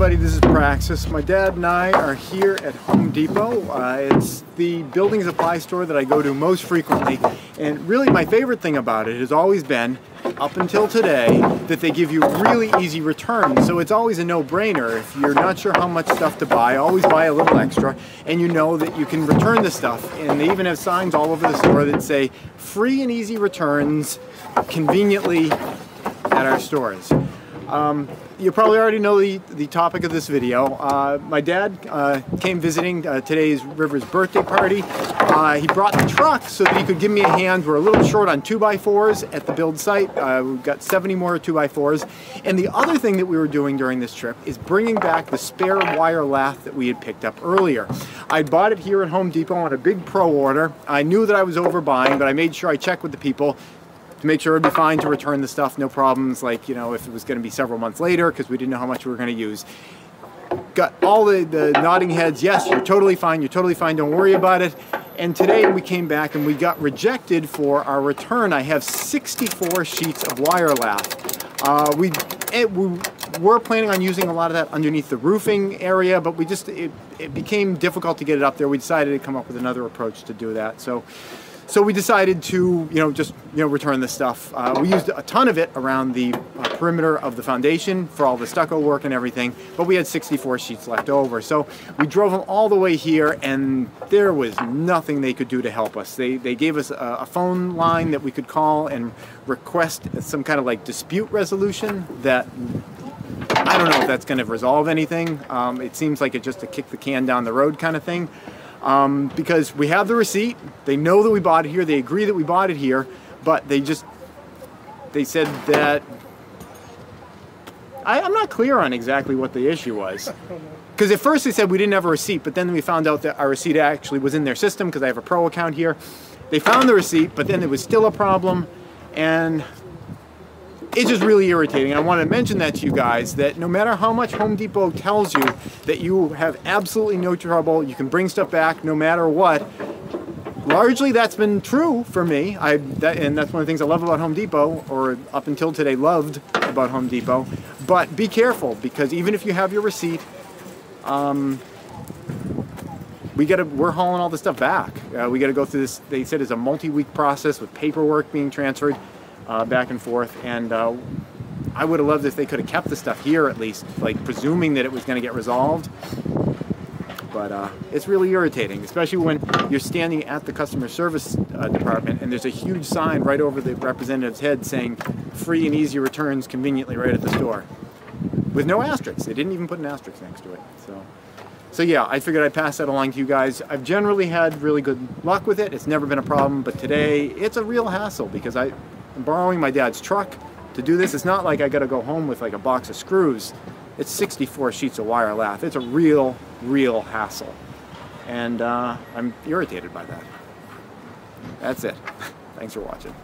everybody, this is Praxis. My dad and I are here at Home Depot. Uh, it's the building supply store that I go to most frequently. And really my favorite thing about it has always been, up until today, that they give you really easy returns. So it's always a no-brainer. If you're not sure how much stuff to buy, always buy a little extra. And you know that you can return the stuff. And they even have signs all over the store that say, free and easy returns conveniently at our stores. Um, you probably already know the, the topic of this video. Uh, my dad uh, came visiting uh, today's River's birthday party. Uh, he brought the truck so that he could give me a hand. We're a little short on 2x4s at the build site. Uh, we've got 70 more 2x4s. And the other thing that we were doing during this trip is bringing back the spare wire lath that we had picked up earlier. I bought it here at Home Depot on a big pro order. I knew that I was overbuying, but I made sure I checked with the people to make sure it'd be fine to return the stuff, no problems, like, you know, if it was going to be several months later because we didn't know how much we were going to use. Got all the, the nodding heads, yes, you're totally fine, you're totally fine, don't worry about it. And today we came back and we got rejected for our return. I have 64 sheets of wire lath. Uh, we, it, we were planning on using a lot of that underneath the roofing area, but we just, it, it became difficult to get it up there. We decided to come up with another approach to do that. So so we decided to, you know, just, you know, return the stuff. Uh, we used a ton of it around the uh, perimeter of the foundation for all the stucco work and everything, but we had 64 sheets left over. So we drove them all the way here and there was nothing they could do to help us. They, they gave us a, a phone line that we could call and request some kind of like dispute resolution that I don't know if that's going to resolve anything. Um, it seems like it's just a kick the can down the road kind of thing um, because we have the receipt. They know that we bought it here. They agree that we bought it here, but they just they said that I, am not clear on exactly what the issue was. Because at first they said we didn't have a receipt, but then we found out that our receipt actually was in their system because I have a pro account here. They found the receipt, but then it was still a problem, and it's just really irritating. I want to mention that to you guys that no matter how much Home Depot tells you that you have absolutely no trouble, you can bring stuff back no matter what. Largely that's been true for me. I that, and that's one of the things I love about Home Depot or up until today loved about Home Depot. But be careful because even if you have your receipt, um, we got to we're hauling all this stuff back. Uh, we got to go through this. They said it's a multi-week process with paperwork being transferred uh, back and forth. And uh, I would have loved if they could have kept the stuff here at least, like presuming that it was going to get resolved. But uh, it's really irritating, especially when you're standing at the customer service uh, department and there's a huge sign right over the representative's head saying free and easy returns conveniently right at the store. With no asterisks. They didn't even put an asterisk next to it. So. So yeah, I figured I'd pass that along to you guys. I've generally had really good luck with it. It's never been a problem, but today it's a real hassle because I Borrowing my dad's truck to do this. It's not like I got to go home with like a box of screws. It's 64 sheets of wire lath. It's a real, real hassle. And uh, I'm irritated by that. That's it. Thanks for watching.